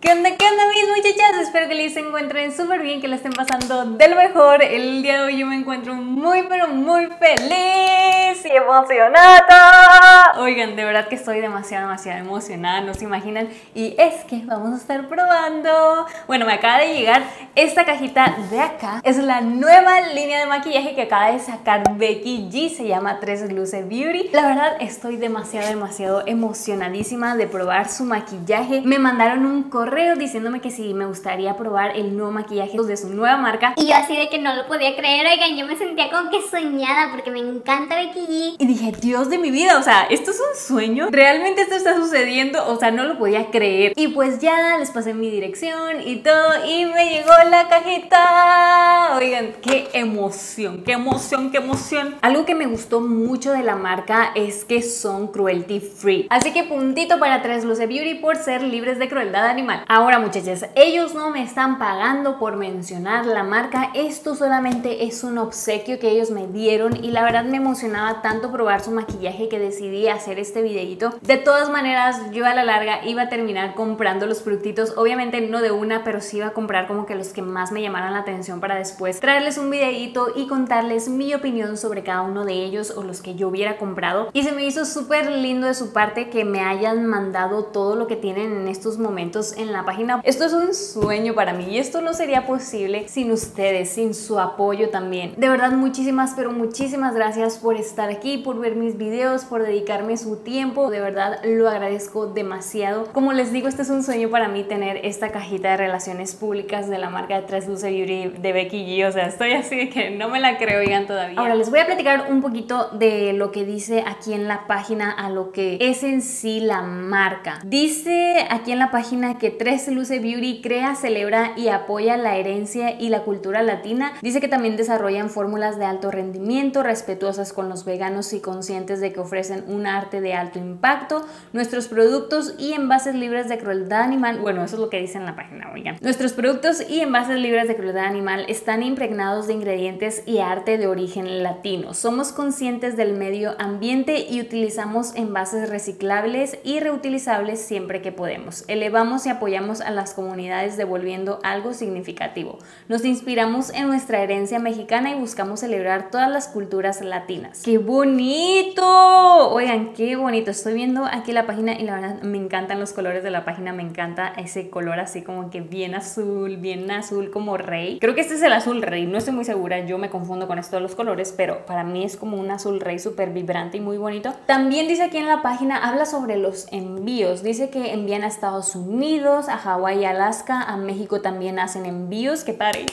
¿Qué onda, qué onda mis muchachas? Espero que les encuentren súper bien, que la estén pasando de lo mejor. El día de hoy yo me encuentro muy, pero muy feliz y emocionada. Oigan, de verdad que estoy demasiado, demasiado emocionada, no se imaginan. Y es que vamos a estar probando. Bueno, me acaba de llegar esta cajita de acá. Es la nueva línea de maquillaje que acaba de sacar Becky G. Se llama Tres Luces Beauty. La verdad, estoy demasiado, demasiado emocionadísima de probar su maquillaje. Me mandaron un correo diciéndome que si me gustaría probar el nuevo maquillaje de su nueva marca. Y yo así de que no lo podía creer, oigan, yo me sentía como que soñada porque me encanta Becky G. Y dije, Dios de mi vida, o sea, ¿esto es un sueño? ¿Realmente esto está sucediendo? O sea, no lo podía creer. Y pues ya les pasé mi dirección y todo y me llegó la cajita. Oigan, qué emoción, qué emoción, qué emoción. Algo que me gustó mucho de la marca es que son cruelty free. Así que puntito para Tres Luce Beauty por ser libres de crueldad animal. Ahora muchachas, ellos no me están pagando por mencionar la marca, esto solamente es un obsequio que ellos me dieron y la verdad me emocionaba tanto probar su maquillaje que decidí hacer este videito. De todas maneras, yo a la larga iba a terminar comprando los productitos, obviamente no de una, pero sí iba a comprar como que los que más me llamaran la atención para después traerles un videito y contarles mi opinión sobre cada uno de ellos o los que yo hubiera comprado. Y se me hizo súper lindo de su parte que me hayan mandado todo lo que tienen en estos momentos en la página. Esto es un sueño para mí y esto no sería posible sin ustedes, sin su apoyo también. De verdad, muchísimas, pero muchísimas gracias por estar aquí, por ver mis videos, por dedicarme su tiempo. De verdad, lo agradezco demasiado. Como les digo, este es un sueño para mí tener esta cajita de relaciones públicas de la marca de Tres Beauty de Becky G. O sea, estoy así de que no me la creo, oigan, todavía. Ahora, les voy a platicar un poquito de lo que dice aquí en la página a lo que es en sí la marca. Dice aquí en la página que 3 Luce Beauty crea, celebra y apoya la herencia y la cultura latina. Dice que también desarrollan fórmulas de alto rendimiento, respetuosas con los veganos y conscientes de que ofrecen un arte de alto impacto. Nuestros productos y envases libres de crueldad animal, bueno, eso es lo que dice en la página, oigan. Nuestros productos y envases libres de crueldad animal están impregnados de ingredientes y arte de origen latino. Somos conscientes del medio ambiente y utilizamos envases reciclables y reutilizables siempre que podemos. Elevamos y apoyamos a las comunidades devolviendo algo significativo. Nos inspiramos en nuestra herencia mexicana y buscamos celebrar todas las culturas latinas. ¡Qué bonito! Oigan, qué bonito. Estoy viendo aquí la página y la verdad me encantan los colores de la página. Me encanta ese color así como que bien azul, bien azul como rey. Creo que este es el azul rey, no estoy muy segura. Yo me confundo con esto de los colores, pero para mí es como un azul rey súper vibrante y muy bonito. También dice aquí en la página, habla sobre los envíos. Dice que envían a Estados Unidos a Hawái y Alaska, a México también hacen envíos, que padre,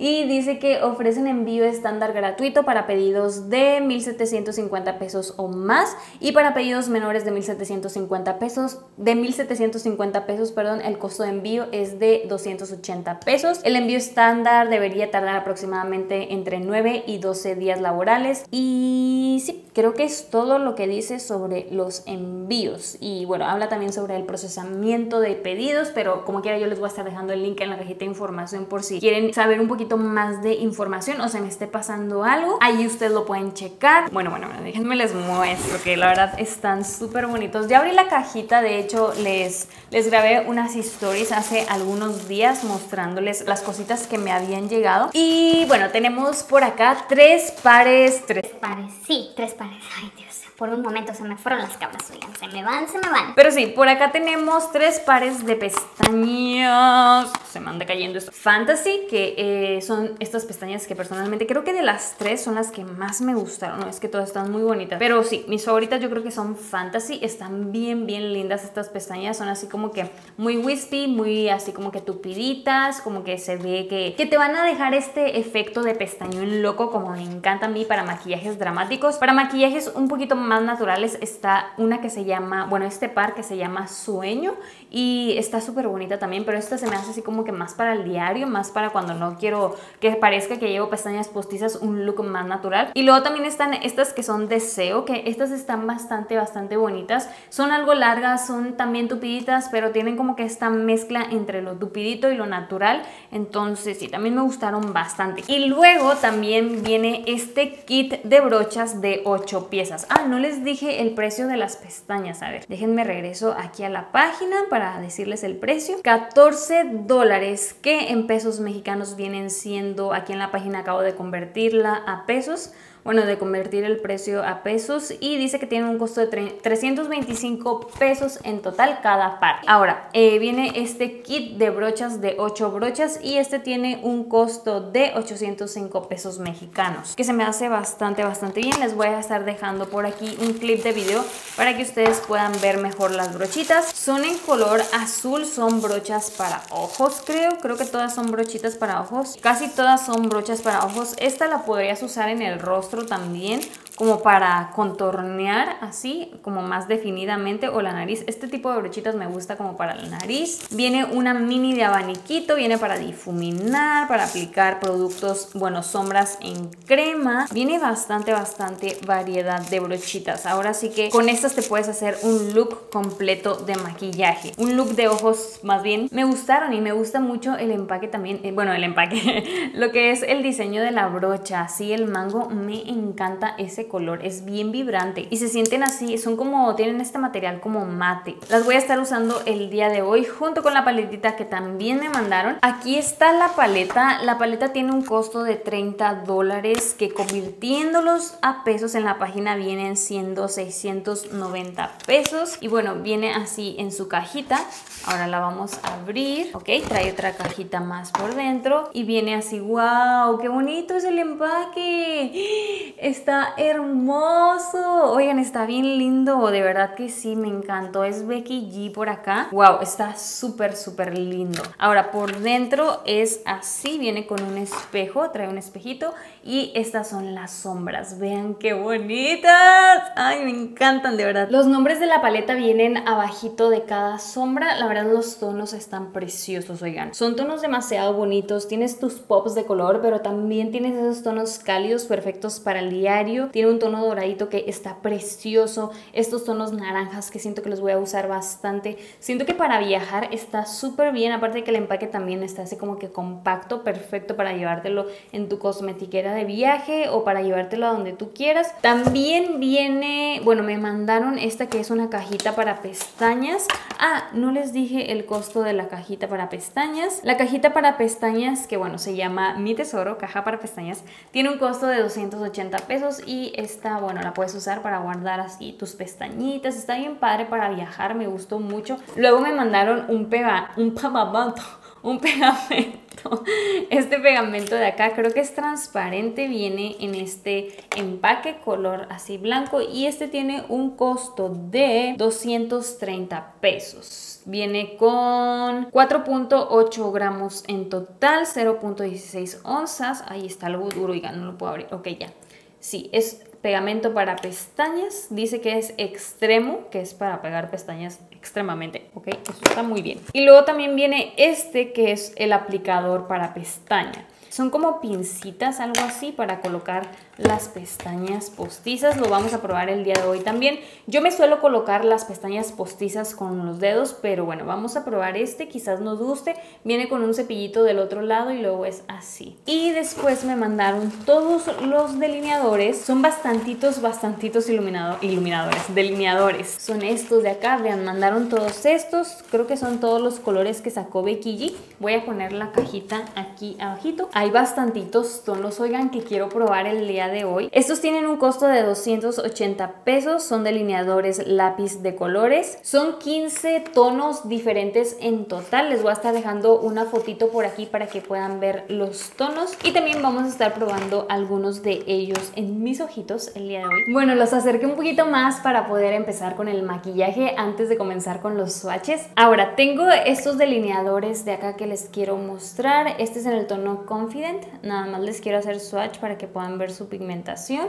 Y dice que ofrecen envío estándar gratuito para pedidos de 1.750 pesos o más y para pedidos menores de 1.750 pesos, de 1.750 pesos, perdón, el costo de envío es de 280 pesos. El envío estándar debería tardar aproximadamente entre 9 y 12 días laborales y sí, creo que es todo lo que dice sobre los envíos y bueno, habla también sobre el procesamiento de pedidos, pero como quiera yo les voy a estar dejando el link en la cajita de información por si quieren saber un poquito más de información o se me esté pasando algo. Ahí ustedes lo pueden checar. Bueno, bueno, déjenme les muestro que la verdad están súper bonitos. Ya abrí la cajita, de hecho les, les grabé unas stories hace algunos días mostrándoles las cositas que me habían llegado. Y bueno, tenemos por acá tres pares, tres pares, sí, tres pares. Ay, Dios por un momento se me fueron las cabras, oigan, se me van, se me van. Pero sí, por acá tenemos tres pares de pestañas. Se me anda cayendo esto. Fantasy, que eh, son estas pestañas que personalmente creo que de las tres son las que más me gustaron. Es que todas están muy bonitas. Pero sí, mis favoritas yo creo que son Fantasy. Están bien, bien lindas estas pestañas. Son así como que muy wispy, muy así como que tupiditas, como que se ve que, que te van a dejar este efecto de pestañón loco como me encanta a mí para maquillajes dramáticos. Para maquillajes un poquito más más naturales está una que se llama, bueno, este par que se llama Sueño y está súper bonita también, pero esta se me hace así como que más para el diario, más para cuando no quiero que parezca que llevo pestañas postizas, un look más natural. Y luego también están estas que son deseo, que estas están bastante, bastante bonitas. Son algo largas, son también tupiditas, pero tienen como que esta mezcla entre lo tupidito y lo natural. Entonces sí, también me gustaron bastante. Y luego también viene este kit de brochas de 8 piezas. Ah, no les dije el precio de las pestañas. A ver, déjenme regreso aquí a la página para decirles el precio. 14 dólares que en pesos mexicanos vienen siendo, aquí en la página acabo de convertirla a pesos bueno, de convertir el precio a pesos y dice que tiene un costo de 325 pesos en total cada par. Ahora, eh, viene este kit de brochas de 8 brochas y este tiene un costo de 805 pesos mexicanos, que se me hace bastante, bastante bien. Les voy a estar dejando por aquí un clip de video para que ustedes puedan ver mejor las brochitas. Son en color azul, son brochas para ojos, creo. Creo que todas son brochitas para ojos. Casi todas son brochas para ojos. Esta la podrías usar en el rostro también como para contornear así, como más definidamente, o la nariz. Este tipo de brochitas me gusta como para la nariz. Viene una mini de abaniquito, viene para difuminar, para aplicar productos, bueno, sombras en crema. Viene bastante, bastante variedad de brochitas. Ahora sí que con estas te puedes hacer un look completo de maquillaje. Un look de ojos más bien. Me gustaron y me gusta mucho el empaque también, eh, bueno, el empaque, lo que es el diseño de la brocha, así el mango, me encanta ese color, es bien vibrante y se sienten así, son como, tienen este material como mate. Las voy a estar usando el día de hoy junto con la paletita que también me mandaron. Aquí está la paleta, la paleta tiene un costo de 30 dólares que convirtiéndolos a pesos en la página vienen siendo 690 pesos y bueno, viene así en su cajita. Ahora la vamos a abrir, ok, trae otra cajita más por dentro y viene así, wow, qué bonito es el empaque. Está hermoso hermoso. Oigan, está bien lindo. De verdad que sí, me encantó. Es Becky G por acá. Wow, está súper, súper lindo. Ahora, por dentro es así. Viene con un espejo. Trae un espejito. Y estas son las sombras. Vean qué bonitas. Ay, me encantan, de verdad. Los nombres de la paleta vienen abajito de cada sombra. La verdad, los tonos están preciosos, oigan. Son tonos demasiado bonitos. Tienes tus pops de color, pero también tienes esos tonos cálidos perfectos para el diario. Tiene un tono doradito que está precioso. Estos tonos naranjas que siento que los voy a usar bastante. Siento que para viajar está súper bien. Aparte de que el empaque también está así como que compacto, perfecto para llevártelo en tu cosmetiquera de viaje o para llevártelo a donde tú quieras. También viene, bueno, me mandaron esta que es una cajita para pestañas. Ah, no les dije el costo de la cajita para pestañas. La cajita para pestañas, que bueno, se llama Mi Tesoro, caja para pestañas, tiene un costo de 280 pesos y esta, bueno, la puedes usar para guardar así tus pestañitas. Está bien padre para viajar, me gustó mucho. Luego me mandaron un pega, un un pegamento. Este pegamento de acá creo que es transparente, viene en este empaque color así blanco y este tiene un costo de 230 pesos. Viene con 4.8 gramos en total, 0.16 onzas. Ahí está algo duro, y no lo puedo abrir. Ok, ya. Sí, es pegamento para pestañas. Dice que es extremo, que es para pegar pestañas extremadamente, ¿ok? Eso está muy bien. Y luego también viene este que es el aplicador para pestaña. Son como pincitas, algo así, para colocar las pestañas postizas. Lo vamos a probar el día de hoy también. Yo me suelo colocar las pestañas postizas con los dedos, pero bueno, vamos a probar este. Quizás nos guste. Viene con un cepillito del otro lado y luego es así. Y después me mandaron todos los delineadores. Son bastantitos, bastantitos iluminado, iluminadores, delineadores. Son estos de acá. Vean, mandaron todos estos. Creo que son todos los colores que sacó Becky. Voy a poner la cajita aquí abajito. Hay bastantitos tonos, oigan, que quiero probar el día de hoy. Estos tienen un costo de 280 pesos, son delineadores lápiz de colores. Son 15 tonos diferentes en total. Les voy a estar dejando una fotito por aquí para que puedan ver los tonos. Y también vamos a estar probando algunos de ellos en mis ojitos el día de hoy. Bueno, los acerqué un poquito más para poder empezar con el maquillaje antes de comenzar con los swatches. Ahora, tengo estos delineadores de acá que les quiero mostrar. Este es en el tono Confident. Nada más les quiero hacer swatch para que puedan ver su pigmentación.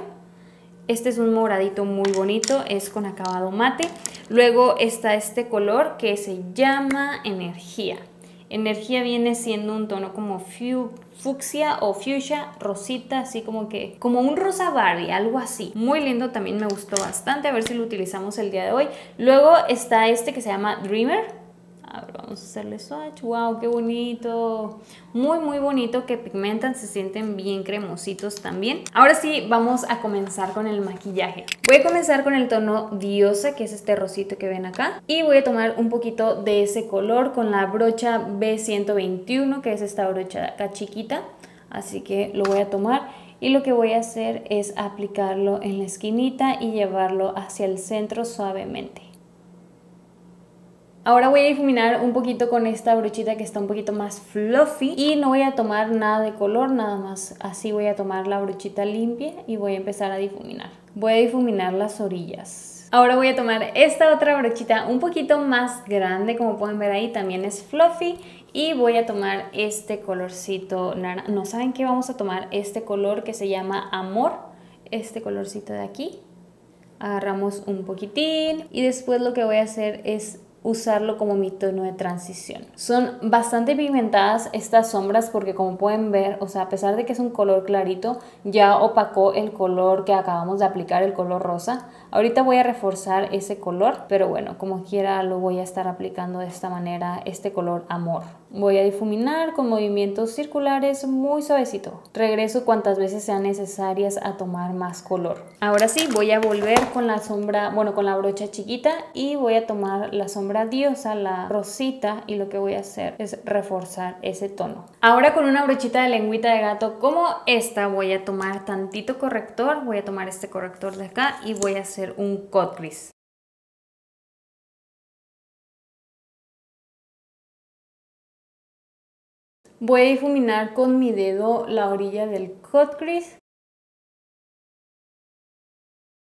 Este es un moradito muy bonito, es con acabado mate. Luego está este color que se llama Energía. Energía viene siendo un tono como fucsia o fuchsia, rosita, así como que, como un rosa Barbie, algo así. Muy lindo, también me gustó bastante, a ver si lo utilizamos el día de hoy. Luego está este que se llama Dreamer, a vamos a hacerle swatch. ¡Wow! ¡Qué bonito! Muy, muy bonito que pigmentan, se sienten bien cremositos también. Ahora sí, vamos a comenzar con el maquillaje. Voy a comenzar con el tono Diosa, que es este rosito que ven acá. Y voy a tomar un poquito de ese color con la brocha B121, que es esta brocha acá chiquita. Así que lo voy a tomar y lo que voy a hacer es aplicarlo en la esquinita y llevarlo hacia el centro suavemente. Ahora voy a difuminar un poquito con esta brochita que está un poquito más fluffy y no voy a tomar nada de color, nada más así voy a tomar la brochita limpia y voy a empezar a difuminar. Voy a difuminar las orillas. Ahora voy a tomar esta otra brochita un poquito más grande, como pueden ver ahí también es fluffy y voy a tomar este colorcito naranja. No saben qué vamos a tomar este color que se llama Amor, este colorcito de aquí. Agarramos un poquitín y después lo que voy a hacer es usarlo como mi tono de transición. Son bastante pigmentadas estas sombras porque como pueden ver, o sea, a pesar de que es un color clarito, ya opacó el color que acabamos de aplicar, el color rosa. Ahorita voy a reforzar ese color, pero bueno, como quiera lo voy a estar aplicando de esta manera, este color amor. Voy a difuminar con movimientos circulares muy suavecito. Regreso cuantas veces sean necesarias a tomar más color. Ahora sí, voy a volver con la sombra, bueno, con la brocha chiquita y voy a tomar la sombra diosa, la rosita, y lo que voy a hacer es reforzar ese tono. Ahora con una brochita de lengüita de gato como esta voy a tomar tantito corrector, voy a tomar este corrector de acá y voy a hacer un cut crease. Voy a difuminar con mi dedo la orilla del cut crease.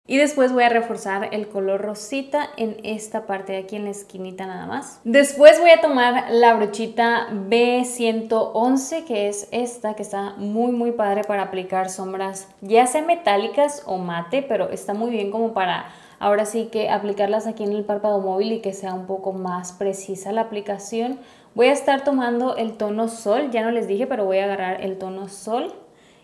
Y después voy a reforzar el color rosita en esta parte de aquí en la esquinita nada más. Después voy a tomar la brochita B111 que es esta que está muy muy padre para aplicar sombras ya sea metálicas o mate pero está muy bien como para ahora sí que aplicarlas aquí en el párpado móvil y que sea un poco más precisa la aplicación Voy a estar tomando el tono sol, ya no les dije, pero voy a agarrar el tono sol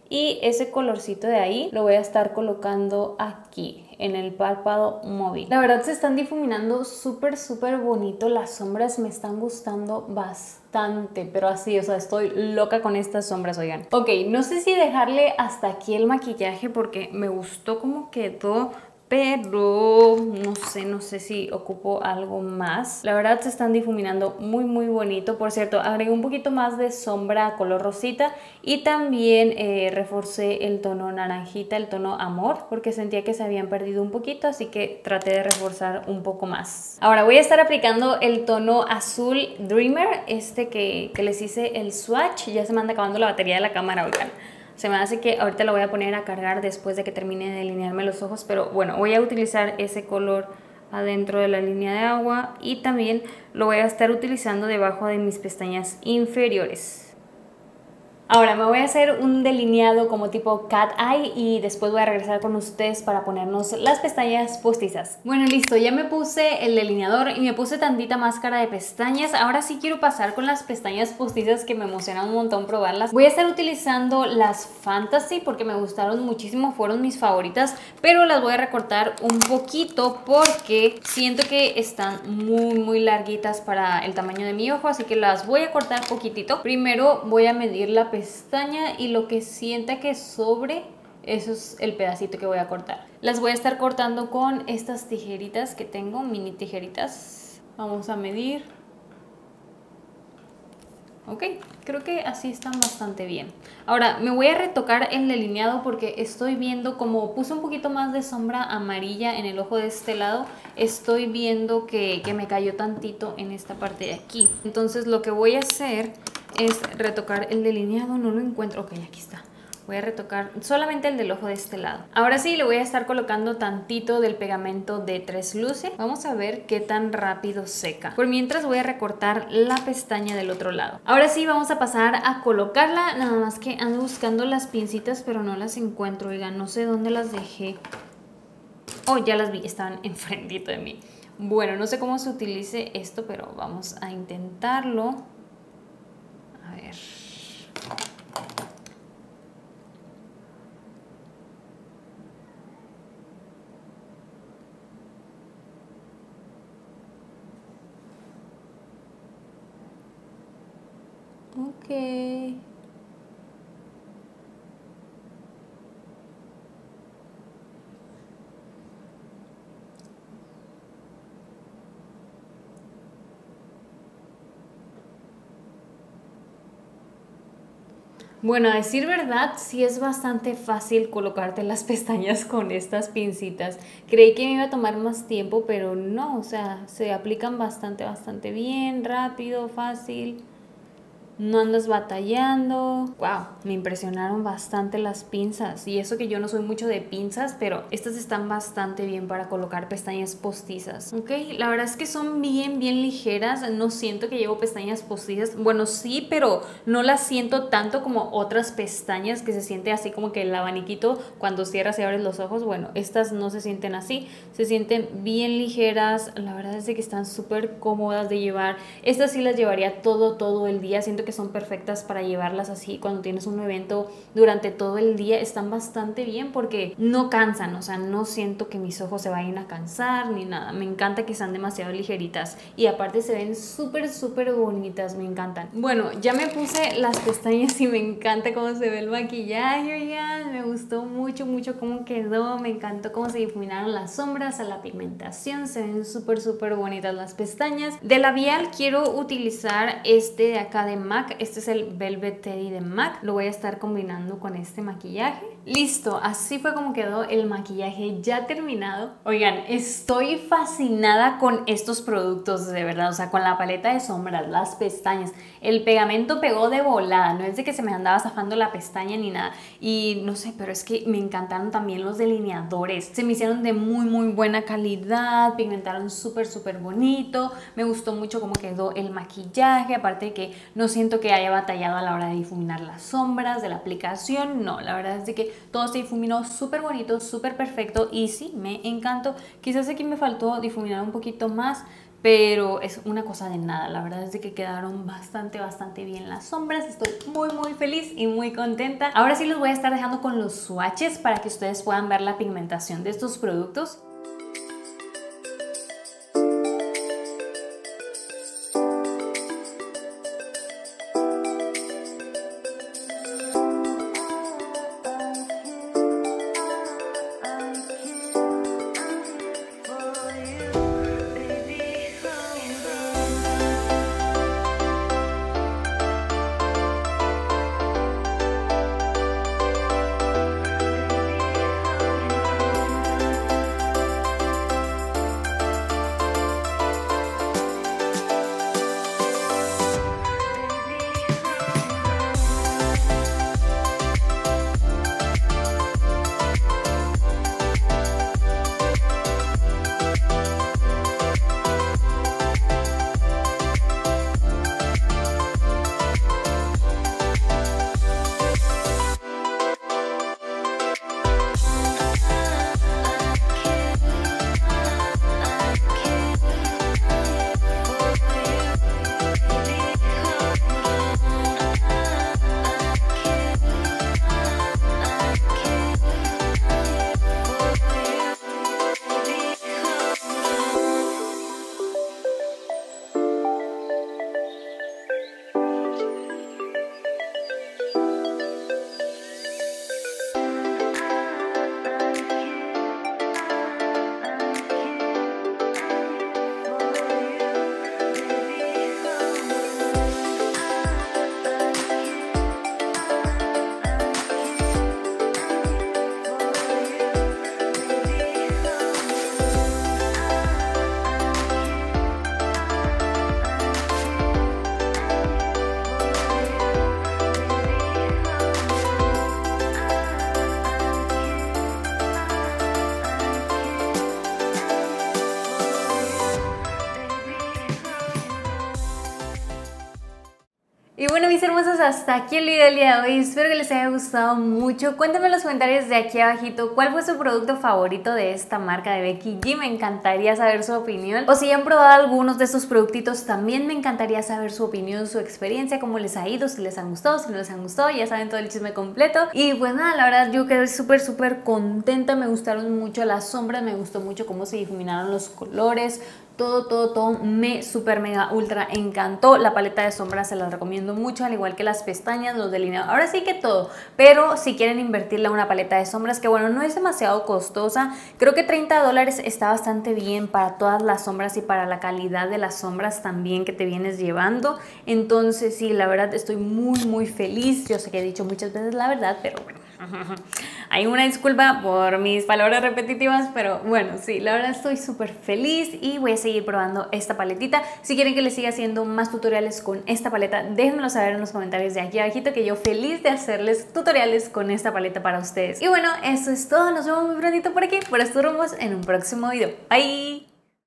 y ese colorcito de ahí lo voy a estar colocando aquí en el párpado móvil. La verdad se están difuminando súper súper bonito, las sombras me están gustando bastante, pero así, o sea, estoy loca con estas sombras, oigan. Ok, no sé si dejarle hasta aquí el maquillaje porque me gustó cómo quedó pero no sé, no sé si ocupo algo más. La verdad se están difuminando muy muy bonito. Por cierto, agregué un poquito más de sombra color rosita y también eh, reforcé el tono naranjita, el tono amor, porque sentía que se habían perdido un poquito, así que traté de reforzar un poco más. Ahora voy a estar aplicando el tono azul Dreamer, este que, que les hice el swatch. Ya se me anda acabando la batería de la cámara, oigan. Se me hace que ahorita lo voy a poner a cargar después de que termine de delinearme los ojos, pero bueno, voy a utilizar ese color adentro de la línea de agua y también lo voy a estar utilizando debajo de mis pestañas inferiores. Ahora me voy a hacer un delineado como tipo cat eye y después voy a regresar con ustedes para ponernos las pestañas postizas. Bueno, listo, ya me puse el delineador y me puse tantita máscara de pestañas. Ahora sí quiero pasar con las pestañas postizas que me emociona un montón probarlas. Voy a estar utilizando las Fantasy porque me gustaron muchísimo, fueron mis favoritas, pero las voy a recortar un poquito porque siento que están muy muy larguitas para el tamaño de mi ojo, así que las voy a cortar poquitito. Primero voy a medir la pestaña y lo que sienta que sobre, eso es el pedacito que voy a cortar. Las voy a estar cortando con estas tijeritas que tengo, mini tijeritas. Vamos a medir. Ok, creo que así están bastante bien. Ahora, me voy a retocar el delineado porque estoy viendo, como puse un poquito más de sombra amarilla en el ojo de este lado, estoy viendo que, que me cayó tantito en esta parte de aquí. Entonces lo que voy a hacer es retocar el delineado, no lo encuentro, ok, aquí está. Voy a retocar solamente el del ojo de este lado. Ahora sí, le voy a estar colocando tantito del pegamento de tres luces. Vamos a ver qué tan rápido seca. Por mientras voy a recortar la pestaña del otro lado. Ahora sí, vamos a pasar a colocarla. Nada más que ando buscando las pincitas, pero no las encuentro. Oigan, no sé dónde las dejé. Oh, ya las vi, estaban enfrentito de mí. Bueno, no sé cómo se utilice esto, pero vamos a intentarlo. A ver. Ok. Bueno, a decir verdad, sí es bastante fácil colocarte las pestañas con estas pincitas. Creí que me iba a tomar más tiempo, pero no, o sea, se aplican bastante, bastante bien, rápido, fácil no andas batallando. Wow, me impresionaron bastante las pinzas. Y eso que yo no soy mucho de pinzas, pero estas están bastante bien para colocar pestañas postizas. Ok, la verdad es que son bien, bien ligeras. No siento que llevo pestañas postizas. Bueno, sí, pero no las siento tanto como otras pestañas que se siente así como que el abaniquito cuando cierras y abres los ojos. Bueno, estas no se sienten así. Se sienten bien ligeras. La verdad es que están súper cómodas de llevar. Estas sí las llevaría todo, todo el día. Siento que son perfectas para llevarlas así cuando tienes un evento durante todo el día. Están bastante bien porque no cansan, o sea, no siento que mis ojos se vayan a cansar ni nada. Me encanta que están demasiado ligeritas y aparte se ven súper, súper bonitas, me encantan. Bueno, ya me puse las pestañas y me encanta cómo se ve el maquillaje, oigan, me gustó mucho, mucho cómo quedó, me encantó cómo se difuminaron las sombras, a la pigmentación, se ven súper, súper bonitas las pestañas. De labial quiero utilizar este de acá de MAC este es el Velvet Teddy de MAC. Lo voy a estar combinando con este maquillaje. Listo, así fue como quedó el maquillaje ya terminado. Oigan, estoy fascinada con estos productos, de verdad. O sea, con la paleta de sombras, las pestañas. El pegamento pegó de volada. No es de que se me andaba zafando la pestaña ni nada. Y no sé, pero es que me encantaron también los delineadores. Se me hicieron de muy, muy buena calidad. Pigmentaron súper, súper bonito. Me gustó mucho cómo quedó el maquillaje. Aparte de que no siento que haya batallado a la hora de difuminar las sombras de la aplicación, no, la verdad es de que todo se difuminó súper bonito, súper perfecto y sí, me encantó. Quizás aquí me faltó difuminar un poquito más, pero es una cosa de nada, la verdad es de que quedaron bastante, bastante bien las sombras, estoy muy, muy feliz y muy contenta. Ahora sí los voy a estar dejando con los swatches para que ustedes puedan ver la pigmentación de estos productos. Bueno, mis hermosos, hasta aquí el video del día de hoy. Espero que les haya gustado mucho. Cuéntenme en los comentarios de aquí abajito cuál fue su producto favorito de esta marca de Becky G. Me encantaría saber su opinión. O si han probado algunos de estos productitos, también me encantaría saber su opinión, su experiencia, cómo les ha ido, si les han gustado, si no les han gustado. Ya saben todo el chisme completo. Y pues nada, la verdad yo quedé súper, súper contenta. Me gustaron mucho las sombras, me gustó mucho cómo se difuminaron los colores todo, todo, todo me super mega ultra encantó. La paleta de sombras se las recomiendo mucho, al igual que las pestañas, los delineados. Ahora sí que todo, pero si quieren invertirle una paleta de sombras, que bueno, no es demasiado costosa, creo que 30 dólares está bastante bien para todas las sombras y para la calidad de las sombras también que te vienes llevando. Entonces sí, la verdad estoy muy, muy feliz. Yo sé que he dicho muchas veces la verdad, pero bueno. Hay una disculpa por mis palabras repetitivas, pero bueno, sí, la verdad estoy súper feliz y voy a seguir probando esta paletita. Si quieren que les siga haciendo más tutoriales con esta paleta, déjenmelo saber en los comentarios de aquí abajito que yo feliz de hacerles tutoriales con esta paleta para ustedes. Y bueno, eso es todo. Nos vemos muy prontito por aquí, por estos rumos en un próximo video. Bye!